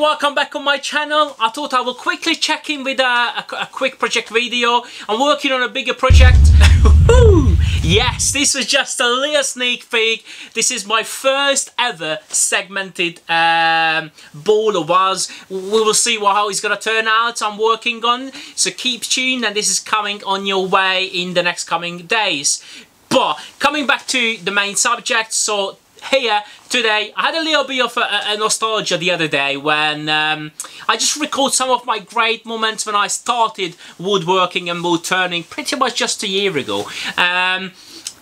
welcome back on my channel. I thought I will quickly check in with a, a, a quick project video. I'm working on a bigger project. yes, this was just a little sneak peek. This is my first ever segmented um, ball or was. We will see what, how it's going to turn out. I'm working on. So keep tuned and this is coming on your way in the next coming days. But coming back to the main subject, so here today. I had a little bit of a, a nostalgia the other day when um, I just recalled some of my great moments when I started woodworking and wood turning pretty much just a year ago. Um,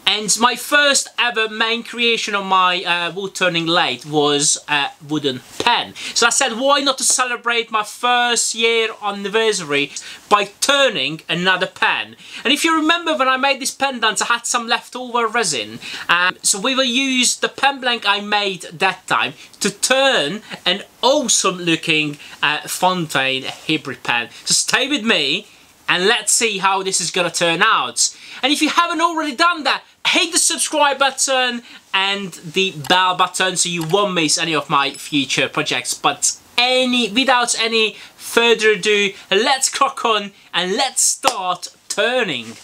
and my first ever main creation on my uh, wood turning lathe was a wooden pen. So I said, why not to celebrate my first year anniversary by turning another pen? And if you remember when I made this pendant, I had some leftover resin. Um, so we will use the pen blank I made that time to turn an awesome looking uh, fountain hybrid pen. So stay with me and let's see how this is going to turn out. And if you haven't already done that, hit the subscribe button and the bell button so you won't miss any of my future projects. But any without any further ado, let's crack on and let's start turning.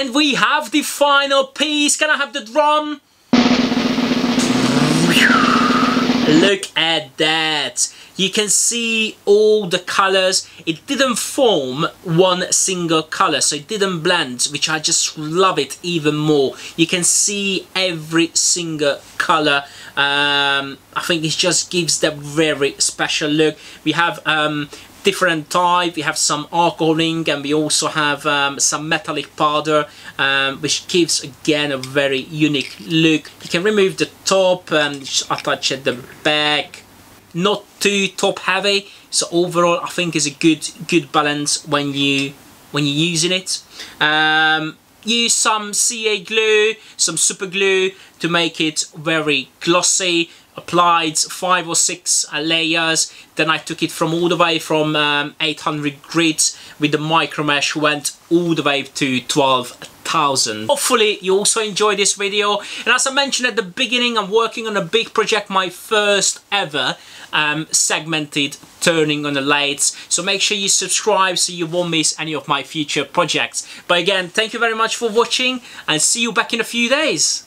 And we have the final piece. Can I have the drum? Look at that. You can see all the colors. It didn't form one single color, so it didn't blend, which I just love it even more. You can see every single color. Um, I think it just gives that very special look. We have um, different type. We have some alcohol and we also have um, some metallic powder um, which gives again a very unique look. You can remove the top and attach at the back. Not too top heavy so overall I think is a good good balance when you when you're using it. Um, use some CA glue, some super glue to make it very glossy applied five or six uh, layers. Then I took it from all the way from um, 800 grids with the micro mesh went all the way to 12,000 hopefully you also enjoy this video. And as I mentioned at the beginning I'm working on a big project my first ever um, segmented turning on the lathes so make sure you subscribe so you won't miss any of my future projects. But again thank you very much for watching and see you back in a few days